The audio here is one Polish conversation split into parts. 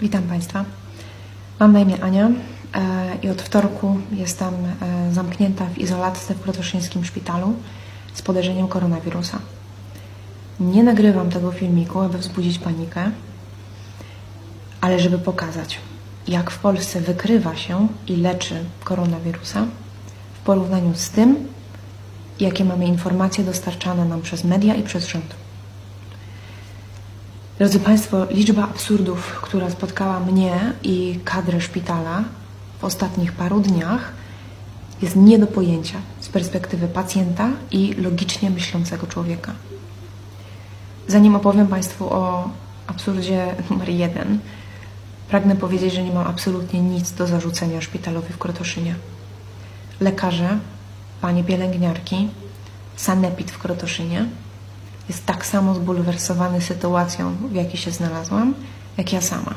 Witam Państwa. Mam na imię Ania e, i od wtorku jestem e, zamknięta w izolatce w Krotoszyńskim Szpitalu z podejrzeniem koronawirusa. Nie nagrywam tego filmiku, aby wzbudzić panikę, ale żeby pokazać, jak w Polsce wykrywa się i leczy koronawirusa w porównaniu z tym, jakie mamy informacje dostarczane nam przez media i przez rząd. Drodzy Państwo, liczba absurdów, która spotkała mnie i kadrę szpitala w ostatnich paru dniach, jest nie do pojęcia z perspektywy pacjenta i logicznie myślącego człowieka. Zanim opowiem Państwu o absurdzie numer jeden, pragnę powiedzieć, że nie mam absolutnie nic do zarzucenia szpitalowi w Krotoszynie. Lekarze, panie pielęgniarki, sanepid w Krotoszynie jest tak samo zbulwersowany sytuacją, w jakiej się znalazłam, jak ja sama.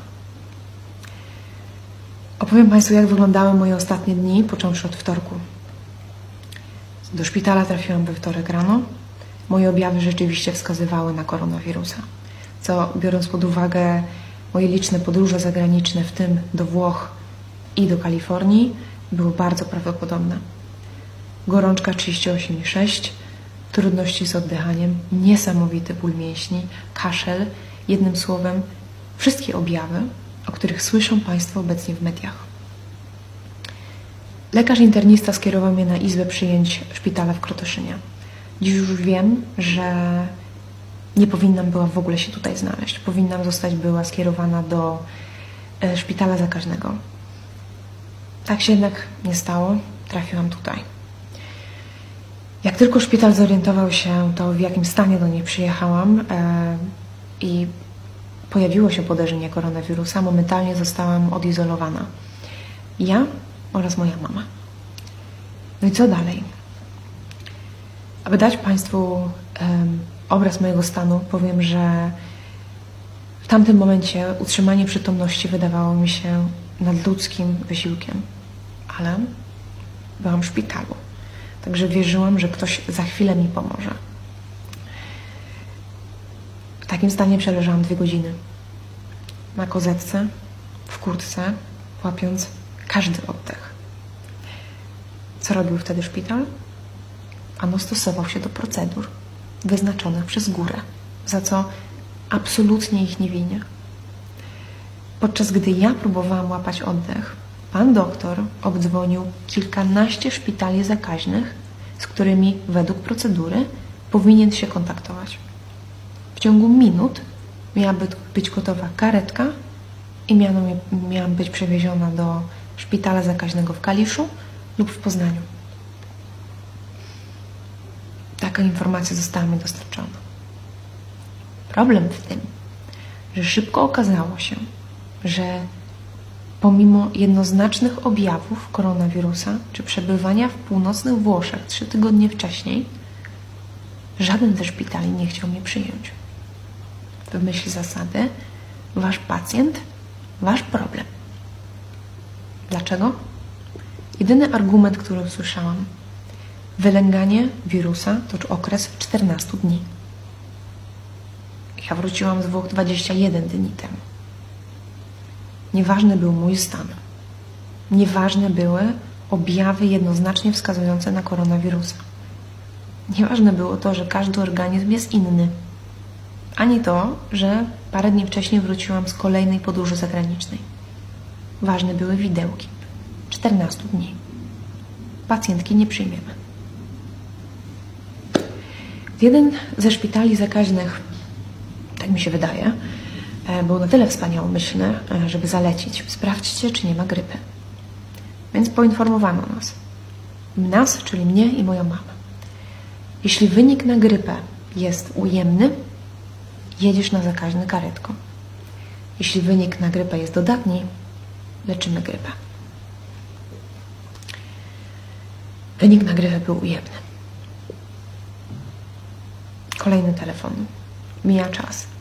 Opowiem Państwu, jak wyglądały moje ostatnie dni, począwszy od wtorku. Do szpitala trafiłam we wtorek rano. Moje objawy rzeczywiście wskazywały na koronawirusa, co biorąc pod uwagę moje liczne podróże zagraniczne, w tym do Włoch i do Kalifornii, było bardzo prawdopodobne. Gorączka 38,6, trudności z oddychaniem, niesamowity ból mięśni, kaszel, jednym słowem, wszystkie objawy, o których słyszą Państwo obecnie w mediach. Lekarz internista skierował mnie na izbę przyjęć szpitala w Krotoszynie. Dziś już wiem, że nie powinnam była w ogóle się tutaj znaleźć. Powinnam zostać była skierowana do e, szpitala zakaźnego. Tak się jednak nie stało. Trafiłam tutaj. Jak tylko szpital zorientował się, to w jakim stanie do niej przyjechałam e, i pojawiło się podejrzenie koronawirusa, momentalnie zostałam odizolowana. Ja oraz moja mama. No i co dalej? Aby dać Państwu obraz mojego stanu, powiem, że w tamtym momencie utrzymanie przytomności wydawało mi się nadludzkim wysiłkiem, ale byłam w szpitalu. Także wierzyłam, że ktoś za chwilę mi pomoże. W takim stanie przeleżałam dwie godziny. Na kozetce, w kurtce, łapiąc każdy oddech. Co robił wtedy szpital? Ano stosował się do procedur wyznaczonych przez górę, za co absolutnie ich nie winię. Podczas gdy ja próbowałam łapać oddech, Pan doktor obdzwonił kilkanaście szpitali zakaźnych, z którymi według procedury powinien się kontaktować. W ciągu minut miała być gotowa karetka i miałam być przewieziona do szpitala zakaźnego w Kaliszu lub w Poznaniu. Taka informacja została mi dostarczona. Problem w tym, że szybko okazało się, że pomimo jednoznacznych objawów koronawirusa czy przebywania w północnych Włoszech trzy tygodnie wcześniej, żaden ze szpitali nie chciał mnie przyjąć. W myśl zasady, wasz pacjent, wasz problem. Dlaczego? Jedyny argument, który usłyszałam, wylęganie wirusa to okres 14 dni. Ja wróciłam z Włoch 21 dni temu. Nieważny był mój stan. Nieważne były objawy jednoznacznie wskazujące na koronawirusa. Nieważne było to, że każdy organizm jest inny. Ani to, że parę dni wcześniej wróciłam z kolejnej podróży zagranicznej. Ważne były widełki. 14 dni. Pacjentki nie przyjmiemy. Jeden ze szpitali zakaźnych, tak mi się wydaje, był na tyle wspaniałomyślny, e, żeby zalecić, sprawdźcie, czy nie ma grypy. Więc poinformowano nas. Nas, czyli mnie i moją mamę. Jeśli wynik na grypę jest ujemny, jedziesz na zakaźny karetką. Jeśli wynik na grypę jest dodatni, leczymy grypę. Wynik na grypę był ujemny. Kolejny telefon. Mija czas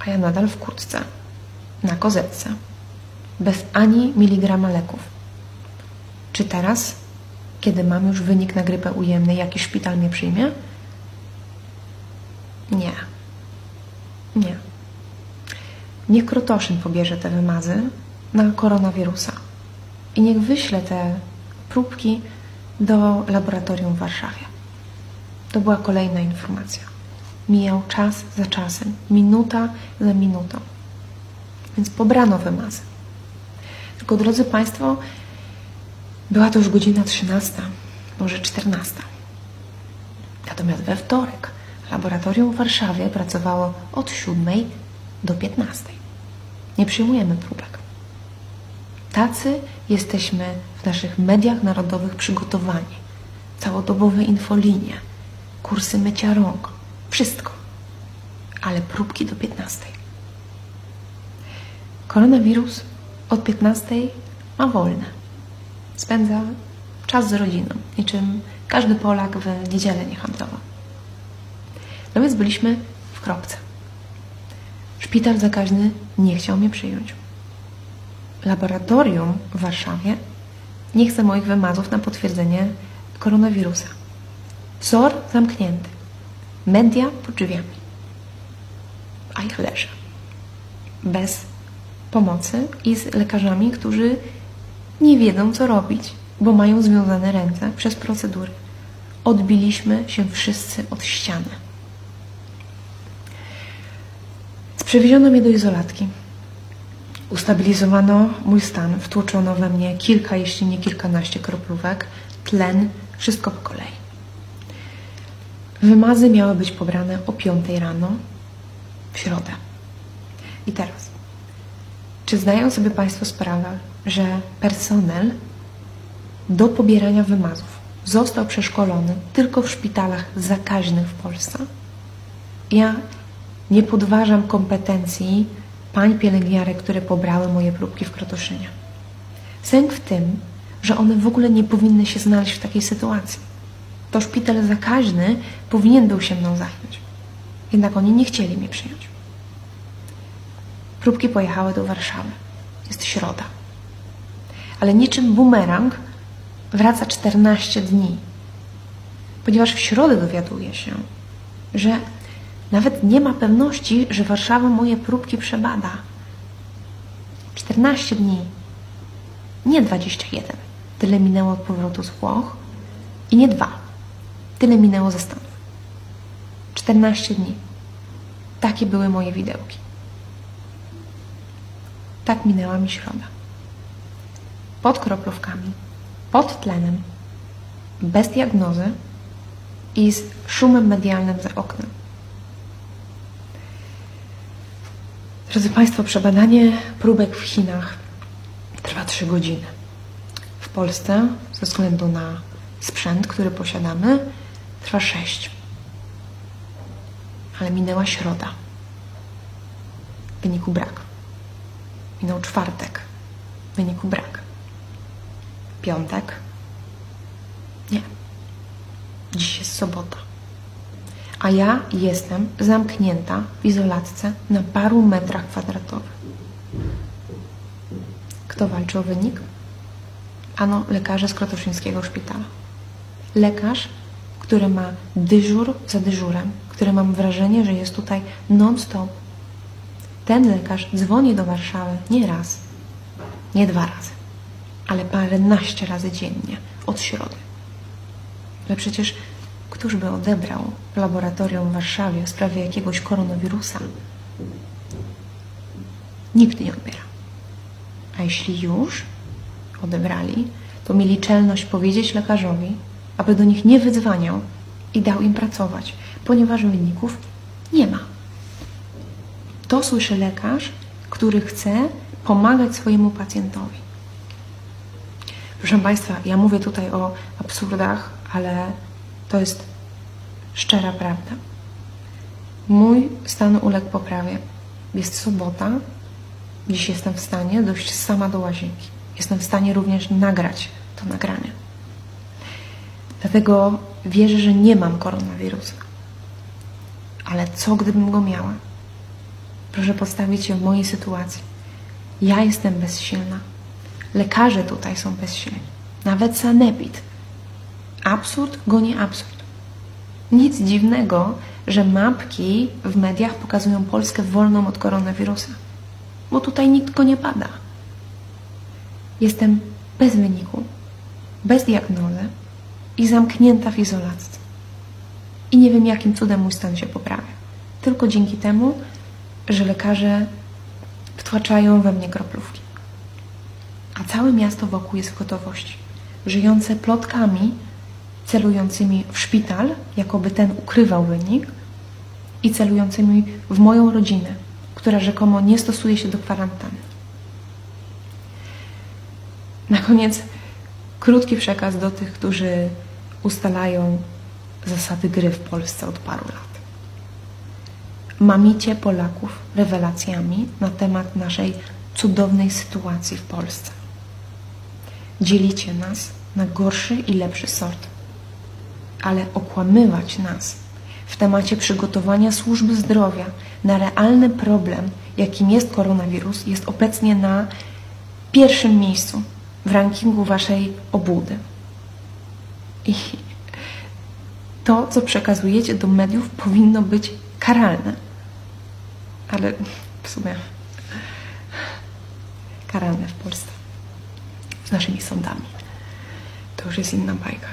a ja nadal w kurtce, na kozetce, bez ani miligrama leków. Czy teraz, kiedy mam już wynik na grypę ujemny, jakiś szpital mnie przyjmie? Nie. Nie. niech Krotoszyn pobierze te wymazy na koronawirusa i niech wyśle te próbki do laboratorium w Warszawie. To była kolejna informacja. Mijał czas za czasem, minuta za minutą. Więc pobrano wymazy. Tylko drodzy Państwo, była to już godzina 13, może 14. Natomiast we wtorek laboratorium w Warszawie pracowało od 7 do 15. Nie przyjmujemy próbek. Tacy jesteśmy w naszych mediach narodowych przygotowani. Całodobowe infolinie, kursy mycia rąk, wszystko. Ale próbki do 15. Koronawirus od 15 ma wolne. Spędza czas z rodziną, niczym każdy Polak w niedzielę niehandlową. No więc byliśmy w kropce. Szpital zakaźny nie chciał mnie przyjąć. Laboratorium w Warszawie nie chce moich wymazów na potwierdzenie koronawirusa. Wzór zamknięty. Media pod drzwiami. A ja leżę. Bez pomocy i z lekarzami, którzy nie wiedzą, co robić, bo mają związane ręce przez procedury. Odbiliśmy się wszyscy od ściany. Przewieziono mnie do izolatki. Ustabilizowano mój stan, wtłoczono we mnie kilka, jeśli nie kilkanaście kroplówek, tlen, wszystko po kolei. Wymazy miały być pobrane o 5 rano w środę. I teraz, czy zdają sobie Państwo sprawę, że personel do pobierania wymazów został przeszkolony tylko w szpitalach zakaźnych w Polsce? Ja nie podważam kompetencji pań pielęgniarek, które pobrały moje próbki w Krotoszynie. Sęk w tym, że one w ogóle nie powinny się znaleźć w takiej sytuacji. To szpital zakaźny powinien był się mną zająć. Jednak oni nie chcieli mnie przyjąć. Próbki pojechały do Warszawy. Jest środa. Ale niczym bumerang wraca 14 dni. Ponieważ w środę dowiaduje się, że nawet nie ma pewności, że Warszawa moje próbki przebada. 14 dni, nie 21. Tyle minęło od powrotu z Włoch i nie dwa. Tyle minęło ze Stanów. 14 dni. Takie były moje widełki. Tak minęła mi środa. Pod kroplówkami, pod tlenem, bez diagnozy i z szumem medialnym za oknem. Drodzy Państwo, przebadanie próbek w Chinach trwa 3 godziny. W Polsce, ze względu na sprzęt, który posiadamy, trwa 6. Ale minęła środa. Wyniku brak. Minął czwartek. Wyniku brak. Piątek. Nie. Dziś jest sobota a ja jestem zamknięta w izolatce na paru metrach kwadratowych. Kto walczy o wynik? Ano lekarze z Krotoszyńskiego Szpitala. Lekarz, który ma dyżur za dyżurem, który mam wrażenie, że jest tutaj non-stop. Ten lekarz dzwoni do Warszawy nie raz, nie dwa razy, ale paręnaście razy dziennie od środy. Ale przecież Któż by odebrał laboratorium w Warszawie w sprawie jakiegoś koronawirusa? Nikt nie odbiera. A jeśli już odebrali, to mieli czelność powiedzieć lekarzowi, aby do nich nie wydzwaniał i dał im pracować, ponieważ wyników nie ma. To słyszy lekarz, który chce pomagać swojemu pacjentowi. Proszę Państwa, ja mówię tutaj o absurdach, ale to jest szczera prawda. Mój stan uległ poprawie. Jest sobota. Dziś jestem w stanie dojść sama do łazienki. Jestem w stanie również nagrać to nagranie. Dlatego wierzę, że nie mam koronawirusa. Ale co gdybym go miała? Proszę postawić się w mojej sytuacji. Ja jestem bezsilna. Lekarze tutaj są bezsilni. Nawet sanepid Absurd goni absurd. Nic dziwnego, że mapki w mediach pokazują Polskę wolną od koronawirusa. bo tutaj nikt go nie bada. Jestem bez wyniku, bez diagnozy i zamknięta w izolacji. I nie wiem, jakim cudem mój stan się poprawia. Tylko dzięki temu, że lekarze wtłaczają we mnie kroplówki. A całe miasto wokół jest w gotowości, żyjące plotkami celującymi w szpital, jakoby ten ukrywał wynik, i celującymi w moją rodzinę, która rzekomo nie stosuje się do kwarantanny. Na koniec krótki przekaz do tych, którzy ustalają zasady gry w Polsce od paru lat. Mamicie Polaków rewelacjami na temat naszej cudownej sytuacji w Polsce. Dzielicie nas na gorszy i lepszy sort, ale okłamywać nas w temacie przygotowania służby zdrowia na realny problem, jakim jest koronawirus, jest obecnie na pierwszym miejscu w rankingu waszej obłudy. I to, co przekazujecie do mediów, powinno być karalne. Ale w sumie karalne w Polsce. Z naszymi sądami. To już jest inna bajka.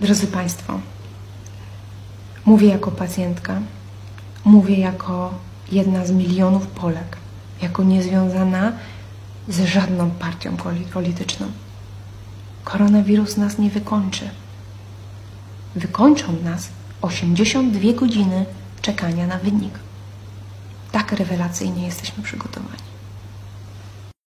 Drodzy Państwo, mówię jako pacjentka, mówię jako jedna z milionów Polek, jako niezwiązana z żadną partią polityczną. Koronawirus nas nie wykończy. Wykończą nas 82 godziny czekania na wynik. Tak rewelacyjnie jesteśmy przygotowani.